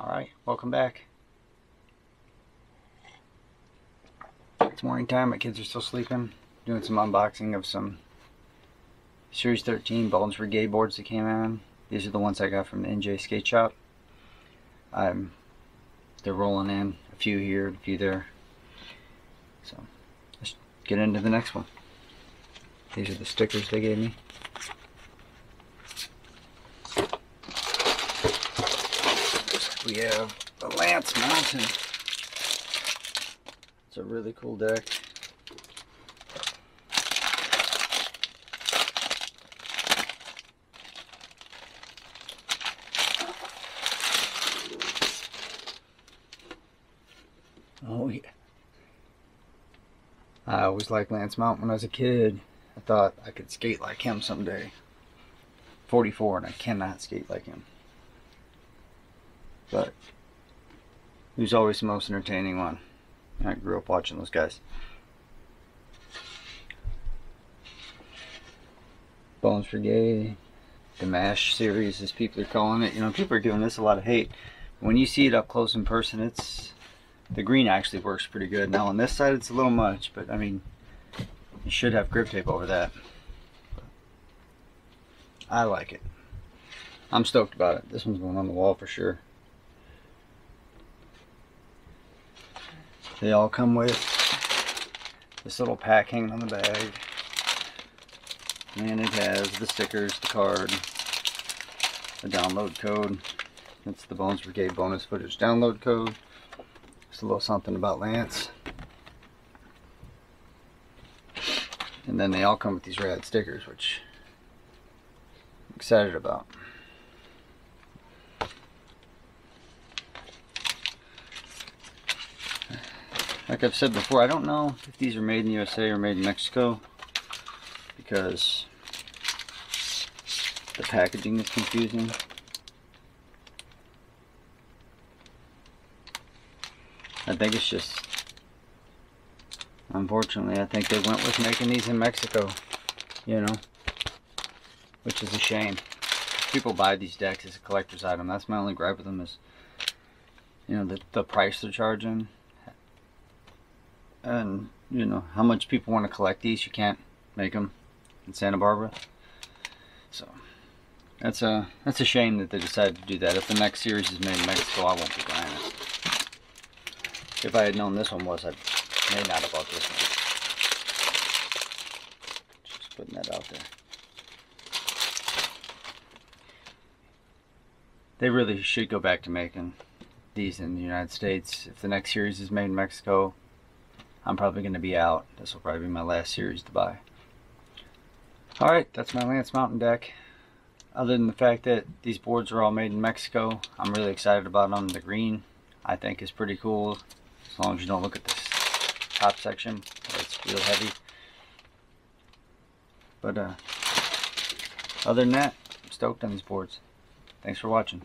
Alright, welcome back. It's morning time, my kids are still sleeping. Doing some unboxing of some Series 13 Bones Brigade boards that came in. These are the ones I got from the NJ Skate Shop. Um, they're rolling in, a few here, a few there. So, let's get into the next one. These are the stickers they gave me. We have the Lance Mountain. It's a really cool deck. Oh yeah. I always liked Lance Mountain when I was a kid. I thought I could skate like him someday. 44 and I cannot skate like him. But he was always the most entertaining one. I grew up watching those guys. Bones Brigade, the MASH series, as people are calling it. You know, people are giving this a lot of hate. When you see it up close in person, it's the green actually works pretty good. Now on this side, it's a little much, but I mean, you should have grip tape over that. I like it. I'm stoked about it. This one's going on the wall for sure. They all come with this little pack hanging on the bag. And it has the stickers, the card, the download code. It's the Bones Brigade bonus footage download code. Just a little something about Lance. And then they all come with these rad stickers, which I'm excited about. Like I've said before, I don't know if these are made in the USA or made in Mexico because the packaging is confusing. I think it's just, unfortunately, I think they went with making these in Mexico, you know, which is a shame. People buy these decks as a collector's item. That's my only gripe with them is, you know, the, the price they're charging and you know how much people want to collect these you can't make them in Santa Barbara. So that's a that's a shame that they decided to do that. If the next series is made in Mexico I won't be buying it. If I had known this one was I may not have bought this one. Just putting that out there. They really should go back to making these in the United States. If the next series is made in Mexico I'm probably going to be out. This will probably be my last series to buy. Alright, that's my Lance Mountain deck. Other than the fact that these boards are all made in Mexico, I'm really excited about them. The green, I think, is pretty cool. As long as you don't look at this top section, it's real heavy. But uh, other than that, I'm stoked on these boards. Thanks for watching.